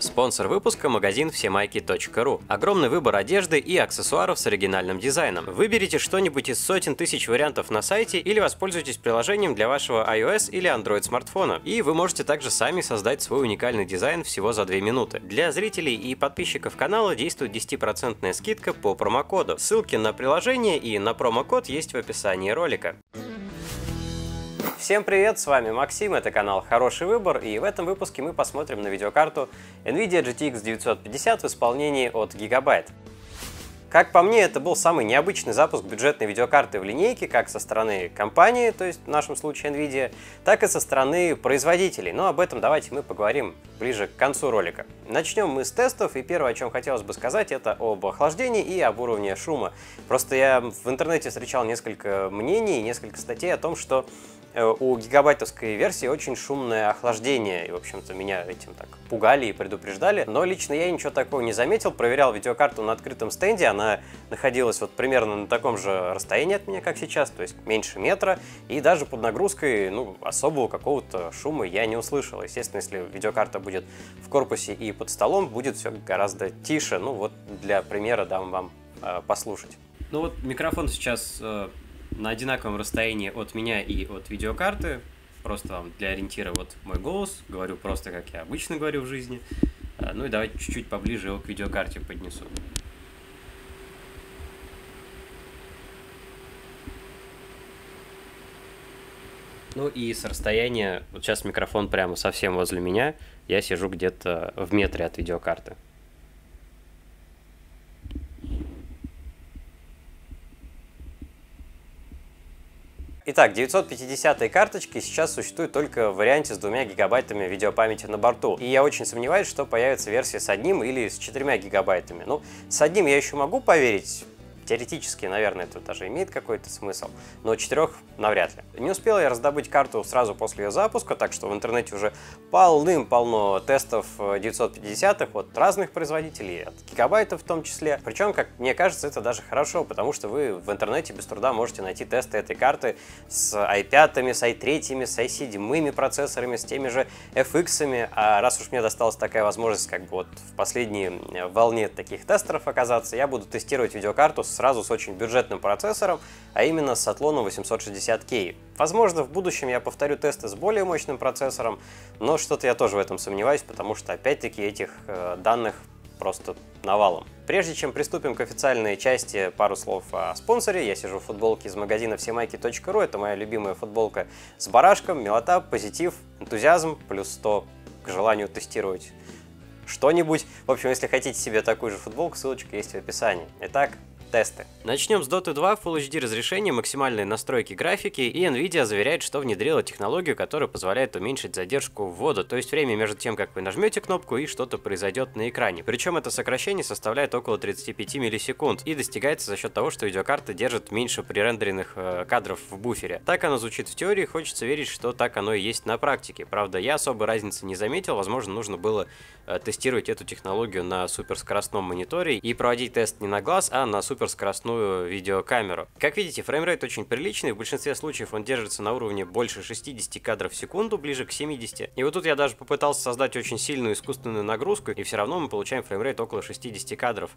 Спонсор выпуска – магазин всемайки.ру. Огромный выбор одежды и аксессуаров с оригинальным дизайном. Выберите что-нибудь из сотен тысяч вариантов на сайте или воспользуйтесь приложением для вашего iOS или Android смартфона. И вы можете также сами создать свой уникальный дизайн всего за 2 минуты. Для зрителей и подписчиков канала действует 10% скидка по промокоду. Ссылки на приложение и на промокод есть в описании ролика. Всем привет, с вами Максим, это канал Хороший Выбор, и в этом выпуске мы посмотрим на видеокарту NVIDIA GTX 950 в исполнении от Gigabyte. Как по мне, это был самый необычный запуск бюджетной видеокарты в линейке, как со стороны компании, то есть в нашем случае NVIDIA, так и со стороны производителей. Но об этом давайте мы поговорим ближе к концу ролика. Начнем мы с тестов, и первое, о чем хотелось бы сказать, это об охлаждении и об уровне шума. Просто я в интернете встречал несколько мнений, несколько статей о том, что у гигабайтовской версии очень шумное охлаждение, и, в общем-то, меня этим так пугали и предупреждали, но лично я ничего такого не заметил, проверял видеокарту на открытом стенде, она находилась вот примерно на таком же расстоянии от меня, как сейчас, то есть меньше метра, и даже под нагрузкой, ну, особого какого-то шума я не услышал. Естественно, если видеокарта будет в корпусе и под столом, будет все гораздо тише, ну, вот для примера дам вам э, послушать. Ну вот микрофон сейчас э, на одинаковом расстоянии от меня и от видеокарты. Просто вам для ориентира вот мой голос. Говорю просто, как я обычно говорю в жизни. А, ну и давайте чуть-чуть поближе его к видеокарте поднесу. Ну и с расстояния, вот сейчас микрофон прямо совсем возле меня, я сижу где-то в метре от видеокарты. Итак, 950 карточки сейчас существует только в варианте с двумя гигабайтами видеопамяти на борту. И я очень сомневаюсь, что появится версия с одним или с четырьмя гигабайтами. Ну, с одним я еще могу поверить, Теоретически, наверное, это даже имеет какой-то смысл, но четырех навряд ли. Не успел я раздобыть карту сразу после ее запуска, так что в интернете уже полным-полно тестов 950-х от разных производителей, от гигабайтов в том числе. Причем, как мне кажется, это даже хорошо, потому что вы в интернете без труда можете найти тесты этой карты с i5, с i3, с i7 процессорами, с теми же FX. А раз уж мне досталась такая возможность, как бы вот в последней волне таких тестеров оказаться, я буду тестировать видеокарту с сразу с очень бюджетным процессором, а именно с Athlon 860K. Возможно, в будущем я повторю тесты с более мощным процессором, но что-то я тоже в этом сомневаюсь, потому что опять-таки этих э, данных просто навалом. Прежде чем приступим к официальной части, пару слов о спонсоре. Я сижу в футболке из магазина всемайки.ру. Это моя любимая футболка с барашком, милота, позитив, энтузиазм, плюс 100 к желанию тестировать что-нибудь. В общем, если хотите себе такую же футболку, ссылочка есть в описании. Итак, тесты. Начнем с Dota 2 Full HD разрешение, максимальные настройки графики, и Nvidia заверяет, что внедрила технологию, которая позволяет уменьшить задержку ввода, то есть время между тем, как вы нажмете кнопку и что-то произойдет на экране. Причем это сокращение составляет около 35 миллисекунд и достигается за счет того, что видеокарта держит меньше пререндеренных э, кадров в буфере. Так оно звучит в теории, хочется верить, что так оно и есть на практике. Правда, я особой разницы не заметил, возможно, нужно было э, тестировать эту технологию на суперскоростном мониторе и проводить тест не на глаз, а на супер суперскоростную видеокамеру. Как видите, фреймрейт очень приличный, в большинстве случаев он держится на уровне больше 60 кадров в секунду, ближе к 70. И вот тут я даже попытался создать очень сильную искусственную нагрузку, и все равно мы получаем фреймрейт около 60 кадров.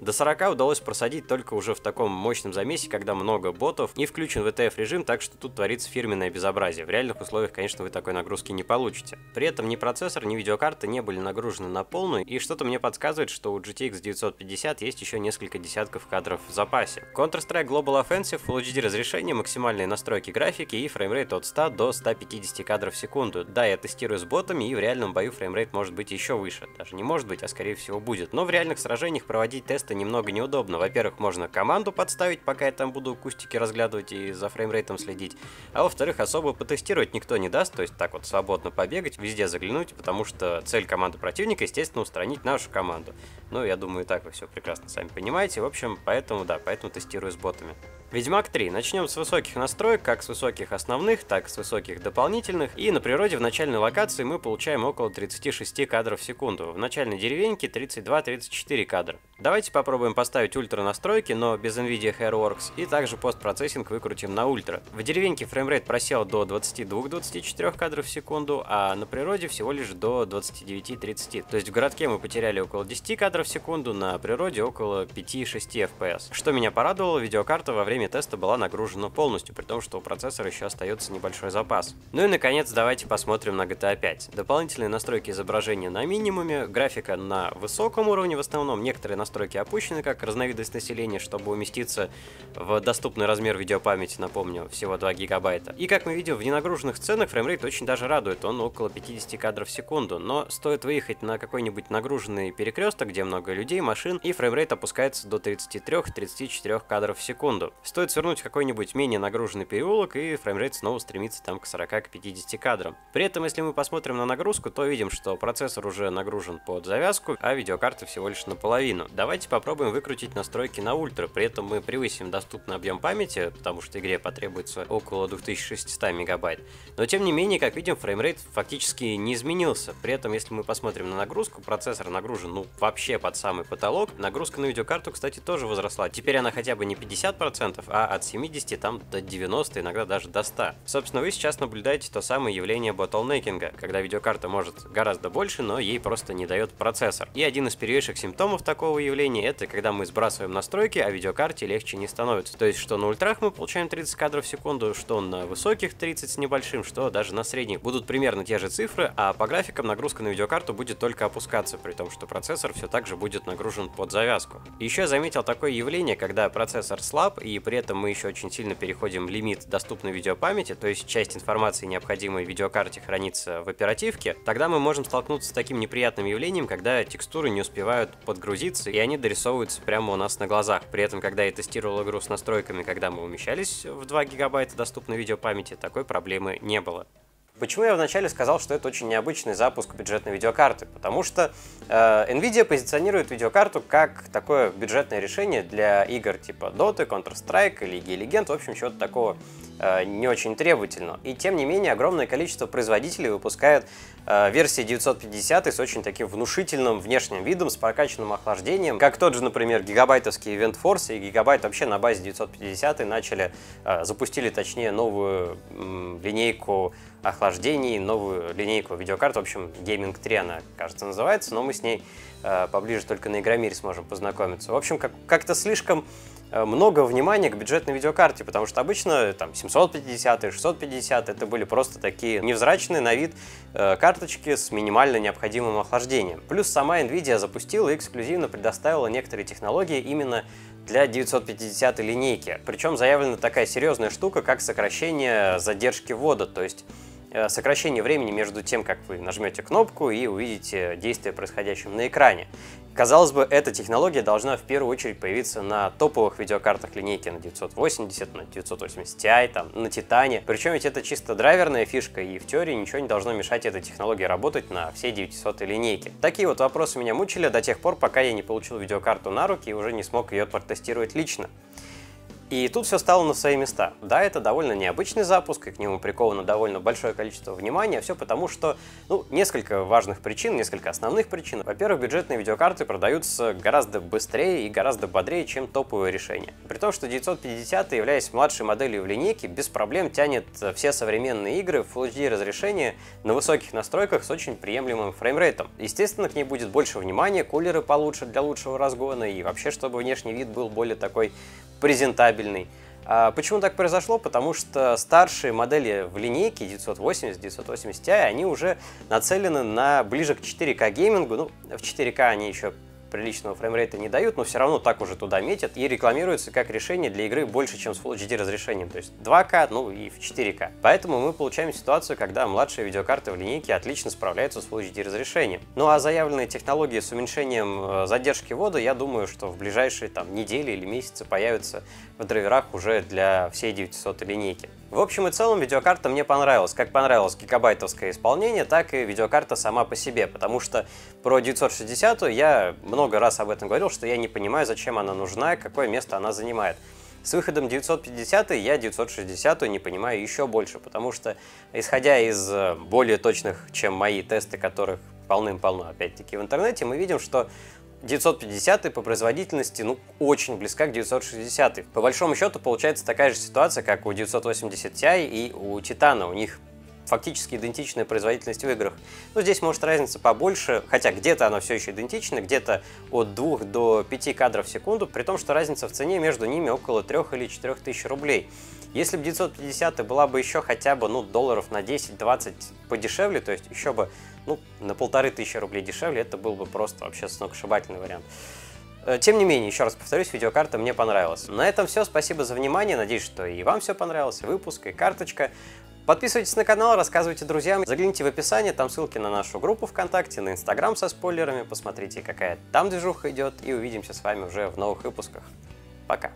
До 40 удалось просадить только уже в таком мощном замесе, когда много ботов, и включен WTF режим, так что тут творится фирменное безобразие. В реальных условиях, конечно, вы такой нагрузки не получите. При этом ни процессор, ни видеокарта не были нагружены на полную, и что-то мне подсказывает, что у GTX 950 есть еще несколько десятков кадров кадров в запасе. Counter-Strike Global Offensive Full HD разрешение, максимальные настройки графики и фреймрейт от 100 до 150 кадров в секунду. Да, я тестирую с ботами и в реальном бою фреймрейт может быть еще выше. Даже не может быть, а скорее всего будет. Но в реальных сражениях проводить тесты немного неудобно. Во-первых, можно команду подставить, пока я там буду кустики разглядывать и за фреймрейтом следить. А во-вторых, особо потестировать никто не даст, то есть так вот свободно побегать, везде заглянуть, потому что цель команды противника, естественно, устранить нашу команду. Ну, я думаю, так вы все прекрасно сами понимаете. В общем, поэтому Поэтому, да, поэтому тестирую с ботами. Ведьмак 3. Начнем с высоких настроек, как с высоких основных, так и с высоких дополнительных. И на природе в начальной локации мы получаем около 36 кадров в секунду. В начальной деревеньке 32-34 кадра. Давайте попробуем поставить ультра настройки, но без NVIDIA Hairworks, и также постпроцессинг выкрутим на ультра. В деревеньке фреймрейт просел до 22-24 кадров в секунду, а на природе всего лишь до 29-30. То есть в городке мы потеряли около 10 кадров в секунду, на природе около 5-6 FPS. Что меня порадовало, видеокарта во время теста была нагружена полностью, при том, что у процессора еще остается небольшой запас. Ну и наконец давайте посмотрим на GTA 5. Дополнительные настройки изображения на минимуме, графика на высоком уровне в основном, некоторые настройки опущены как разновидность населения, чтобы уместиться в доступный размер видеопамяти, напомню, всего 2 гигабайта. И как мы видим, в ненагруженных сценах фреймрейт очень даже радует, он около 50 кадров в секунду, но стоит выехать на какой-нибудь нагруженный перекресток, где много людей, машин, и фреймрейт опускается до 33-34 кадров в секунду. Стоит свернуть какой-нибудь менее нагруженный переулок, и фреймрейт снова стремится там к 40-50 кадрам. При этом, если мы посмотрим на нагрузку, то видим, что процессор уже нагружен под завязку, а видеокарта всего лишь наполовину. Давайте попробуем выкрутить настройки на ультра, при этом мы превысим доступный объем памяти, потому что игре потребуется около 2600 мегабайт. Но тем не менее, как видим, фреймрейт фактически не изменился. При этом, если мы посмотрим на нагрузку, процессор нагружен ну вообще под самый потолок. Нагрузка на видеокарту, кстати, тоже возросла. Теперь она хотя бы не 50%, а от 70 там до 90, иногда даже до 100. Собственно, вы сейчас наблюдаете то самое явление bottlenecking а, когда видеокарта может гораздо больше, но ей просто не дает процессор. И один из первейших симптомов такого явления это когда мы сбрасываем настройки, а видеокарте легче не становится. То есть, что на ультрах мы получаем 30 кадров в секунду, что на высоких 30 с небольшим, что даже на средних будут примерно те же цифры, а по графикам нагрузка на видеокарту будет только опускаться, при том, что процессор все так же будет нагружен под завязку. Еще заметил такое явление, когда процессор слаб, и при этом мы еще очень сильно переходим лимит доступной видеопамяти, то есть часть информации, необходимой видеокарте, хранится в оперативке, тогда мы можем столкнуться с таким неприятным явлением, когда текстуры не успевают подгрузиться, и они дорисовываются прямо у нас на глазах. При этом, когда я тестировал игру с настройками, когда мы умещались в 2 гигабайта доступной видеопамяти, такой проблемы не было. Почему я вначале сказал, что это очень необычный запуск бюджетной видеокарты? Потому что э, Nvidia позиционирует видеокарту как такое бюджетное решение для игр типа Dota, Counter-Strike, Лиги Легенд, в общем, чего-то такого не очень требовательного. И тем не менее, огромное количество производителей выпускают э, версии 950 с очень таким внушительным внешним видом, с прокачанным охлаждением, как тот же, например, гигабайтовский Event Force и гигабайт вообще на базе 950 начали, э, запустили точнее новую э, линейку охлаждений, новую линейку видеокарт, в общем, Gaming 3 она, кажется, называется, но мы с ней э, поближе только на Игромире сможем познакомиться. В общем, как- как-то слишком э, много внимания к бюджетной видеокарте, потому что обычно там 750 и 650 это были просто такие невзрачные на вид э, карточки с минимально необходимым охлаждением. Плюс сама Nvidia запустила и эксклюзивно предоставила некоторые технологии именно для 950 линейки. Причем заявлена такая серьезная штука, как сокращение задержки ввода, то есть Э, сокращение времени между тем, как вы нажмете кнопку и увидите действие, происходящее на экране. Казалось бы, эта технология должна в первую очередь появиться на топовых видеокартах линейки на 980, на 980 Ti, там, на Титане. Причем ведь это чисто драйверная фишка, и в теории ничего не должно мешать этой технологии работать на всей 900 линейке. Такие вот вопросы меня мучили до тех пор, пока я не получил видеокарту на руки и уже не смог ее протестировать лично. И тут все стало на свои места. Да, это довольно необычный запуск, и к нему приковано довольно большое количество внимания. Все потому, что, ну, несколько важных причин, несколько основных причин. Во-первых, бюджетные видеокарты продаются гораздо быстрее и гораздо бодрее, чем топовые решения. При том, что 950, являясь младшей моделью в линейке, без проблем тянет все современные игры в Full HD разрешение на высоких настройках с очень приемлемым фреймрейтом. Естественно, к ней будет больше внимания, кулеры получше для лучшего разгона и вообще, чтобы внешний вид был более такой презентабельный. А почему так произошло? Потому что старшие модели в линейке 980, 980 Ti, они уже нацелены на ближе к 4К геймингу. Ну, в 4К они еще приличного фреймрейта не дают, но все равно так уже туда метят и рекламируется как решение для игры больше, чем с Full HD разрешением, то есть 2К, ну и в 4К. Поэтому мы получаем ситуацию, когда младшие видеокарты в линейке отлично справляются с Full HD разрешением. Ну а заявленные технологии с уменьшением э, задержки ввода, я думаю, что в ближайшие там недели или месяцы появятся в драйверах уже для всей 900 линейки. В общем и целом видеокарта мне понравилась. Как понравилось гигабайтовское исполнение, так и видеокарта сама по себе. Потому что про 960 я много раз об этом говорил, что я не понимаю, зачем она нужна, какое место она занимает. С выходом 950 я 960 не понимаю еще больше, потому что, исходя из э, более точных, чем мои тесты, которых полным-полно, опять-таки, в интернете, мы видим, что 950 по производительности, ну, очень близка к 960. По большому счету получается такая же ситуация, как у 980 Ti и у Титана. У них фактически идентичная производительность в играх. Но здесь может разница побольше, хотя где-то она все еще идентична, где-то от 2 до 5 кадров в секунду, при том, что разница в цене между ними около 3 или 4 тысяч рублей. Если бы 950 была бы еще хотя бы ну, долларов на 10-20 подешевле, то есть еще бы ну, на полторы тысячи рублей дешевле, это был бы просто вообще сногсшибательный вариант. Э, тем не менее, еще раз повторюсь, видеокарта мне понравилась. На этом все, спасибо за внимание, надеюсь, что и вам все понравилось, выпуск, и карточка. Подписывайтесь на канал, рассказывайте друзьям, загляните в описание, там ссылки на нашу группу ВКонтакте, на Инстаграм со спойлерами, посмотрите, какая там движуха идет, и увидимся с вами уже в новых выпусках. Пока!